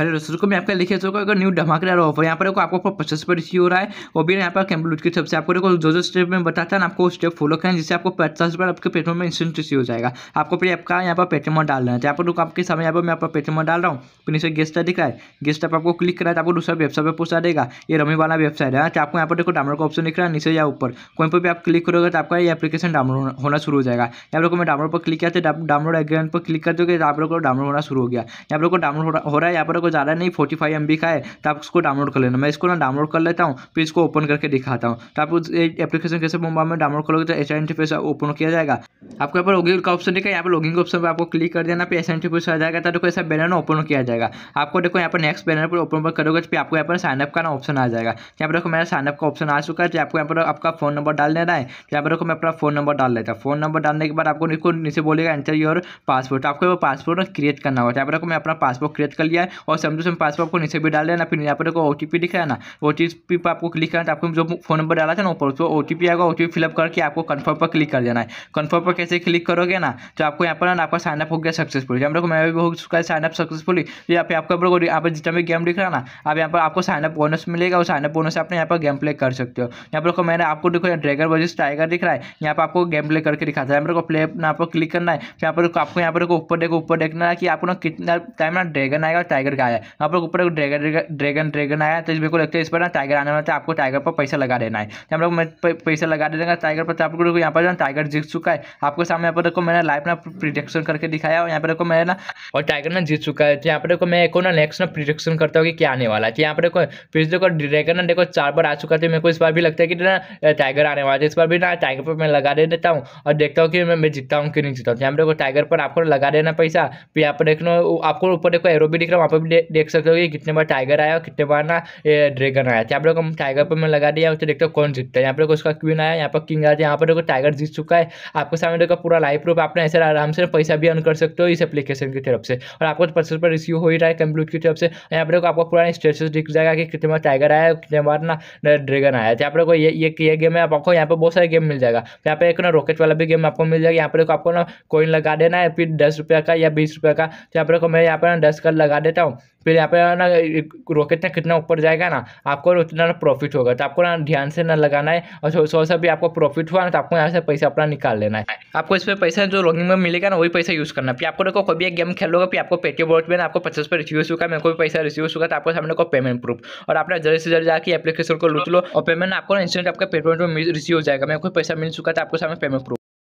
Hello दोस्तों को मैं आपका लिखे चुका अगर न्यू धमाकेदार ऑफ़र यहाँ पर देखो आपको पचास पर रिसीव हो रहा है वो भी यहाँ पर कैम्बलूट की तरफ़ से आपको देखो जो जो स्टेप में बताता है ना, आपको स्टेप फॉलो करें जिससे आपको पचास रुपये आपके पेट्रोल में इंस्टेंट रिसीव हो जाएगा। आपको फिर आपका यहाँ पर पेट्रोल डालना है। यहाँ पर रुको आपके समय यहाँ पर मैं आपका पेट्रोल डाल रहा हूँ, फिर नीचे गेस्ट दिख रहा है गेस्ट आप आपको क्लिक करा है आपको दूसरा वेबसाइट पर पूछा देगा। ये रमी वाला वेबसाइट है आपको यहाँ पर देखो डाउनलोड का ऑप्शन दिख रहा है, नीचे या ऊपर। कोई पर भी आप क्लिक करोगे तो आपका ये एप्लीकेशन डाउनलोड होना शुरू हो जाएगा। यहाँ पर मैं डाउनलोड पर क्लिक किया था डाउनलोड अगेन पर क्लिक कर दोगे तो आप लोग को डाउनलोड होना शुरू हो गया। यहाँ पर डाउनलोड हो रहा, है यहाँ पर ज़्यादा नहीं फोर्टी फाइव एम बी का है तो आप उसको डाउनलोड कर लेना। मैं इसको ना डाउनलोड कर लेता हूँ, फिर इसको ओपन करके दिखाता हूँ। तो आप एप्लीकेशन कैसे मोबाइल में डाउनलोड करोगे तो एच इंटरफेस ओपन किया जाएगा। आपको यहाँ पर लॉगिन का ऑप्शन दिखा, यहाँ पर लॉगिन का ऑप्शन पर आपको क्लिक कर देना, फिर एस इंटरफेस आ जाएगा तो देखो ऐसा बैनर ओपन किया जाएगा। आपको देखो यहाँ पर नेक्स्ट बैनर पर ओपन करोगे तो आपको यहाँ पर साइनअप का ना ऑप्शन आ जाएगा। यहाँ पर देखो मेरा साइनअप का ऑप्शन आ चुका है तो आपको यहाँ पर आपका फ़ोन नंबर डाल देना है। यहाँ पर देखो मैं अपना फ़ोन नंबर डाल देता हूँ। फ़ोन नंबर डालने के बाद आपको नीचे बोलेगा एंटर योर पासपोर्ट आपको पासपोर्ट क्रिएट करना होगा। यहाँ पर देखो मैं अपना पासपोर्ट क्रिएट कर लिया है और समझो सेम पासपोर्ट को नीचे भी डाल देना, फिर यहाँ पर देखो ओ दिख रहा है ना ओ पर आपको क्लिक करना है आपको जो फ़ोन नंबर डाला था ना ऊपर उसको ओ टी पी आएगा ओ टी फिलअप करके आपको कन्फर्म पर क्लिक कर देना है। कन्फर्म पर कैसे क्लिक करोगे ना तो आपको यहाँ पर ना आपका साइनअप हो गया सक्सेसफुल यहाँ लोग, मैं भी हो चुका है साइनअप सक्सेसफुली तो यहाँ पे आपको यहाँ पर जितना भी गेम दिख रहा है ना, आप यहाँ पर आपको साइनअप बोनस मिलेगा, और साइनअप बोनस आपने यहाँ पर गेम प्ले कर सकते हो। यहाँ पर मैंने आपको देखो ड्रैगन वर्जिस टाइगर दिख रहा है, यहाँ पर आपको गेम प्ले करके दिखाता है। यहाँ पर प्ले यहाँ पर क्लिक करना है यहाँ पर आपको यहाँ पर ऊपर देखो, ऊपर देखना है कि आपको ना कितना टाइम ना ड्रैगन आएगा टाइगर का आया यहाँ पर ऊपर ड्रैगन ड्रैगन ड्रैगन आया तो मेरे को लगता है इस पर ना टाइगर आने वाला है आपको टाइगर पर पैसा लगा देना है। तो हम लोग मैं पैसा लगा देगा टाइगर पर तो आप लोग यहाँ पर ना टाइगर जीत चुका है। आपको सामने यहाँ पर देखो मैंने लाइव ना प्रिडिक्शन करके दिखाया और यहाँ पर देखो मैं ना और टाइगर ना जीत चुका है। तो यहाँ पर देखो मैं एक ना नेक्स्ट ना प्रिडिक्शन करता हूँ कि क्या आने वाला है। तो यहाँ पर देखो, फिर देखो ड्रैगन ना देखो चार बार आ चुका था मेरे को इस बार भी लगता है कि ना टाइगर आने वाला है। इस बार भी ना टाइगर पर मैं लगा दे देता हूँ, और देखता हूँ कि मैं जीतता हूँ कि नहीं जीता हूँ। यहाँ पर देखो टाइगर पर आपको लगा देना पैसा। फिर यहाँ पर देखना, आपको ऊपर देखो एरो भी दिख रहा है, वहाँ पर देख सकते हो कि कितने बार टाइगर आया और कितने बार ना ड्रैगन आया यहाँ पर हम टाइगर पर मैं लगा दिया तो देखते हो कौन जीतता है यहाँ पर उसका क्वीन आया यहाँ पर किंग आया यहाँ पर देखो टाइगर जीत चुका है आपको सामने देखो पूरा लाइव प्रूफ आपने ऐसे आराम से पैसा भी अर्न कर सकते हो इस एप्लीकेशन की तरफ़ से और आपको तो पचास पर रिसीव हो ही रहा है कंप्यूटर की तरफ़ से यहाँ पर आपको पूरा स्टेटस दिख जाएगा कि कितने बार टाइगर आया कितने बार ना ड्रैगन आया यहाँ पर ये ये गेम है आपको यहाँ पर बहुत सारे गेम मिल जाएगा यहाँ पर एक ना रॉकेट वाला भी गेम आपको मिल जाएगा यहाँ पर आपको ना कोइन लगा देना है फिर दस रुपये का या बीस रुपये का तो यहाँ पर मैं यहाँ पर दस का लगा देता हूँ फिर यहाँ पे ना रॉकेट ना कितना ऊपर जाएगा ना, आपको उतना ना प्रॉफिट होगा। तो आपको ना ध्यान से ना लगाना है और सौ, सा भी आपको प्रॉफिट हुआ ना तो आपको यहाँ से पैसा अपना निकाल लेना है। आपको इस पर पैसा जो लॉगिंग में मिलेगा ना, वही पैसा यूज़ करना फिर आपको देखो कोई भी एक गेम खेलोगे, फिर आपको पेटीएम वॉलेट में आपको पचास पर रिसीव हो मेरे को भी पैसा रिसीव हो तो आपको सामने को पेमेंट प्रूफ और आपने जल्द से जल्द जाकर एप्लीकेशन को लूट लो और पेमेंट आपको इंस्टेंट आपका पेमेंट में रिसीव हो जाएगा। मेरे को पैसा मिल चुका था आपको सामने पेमेंट प्रूफ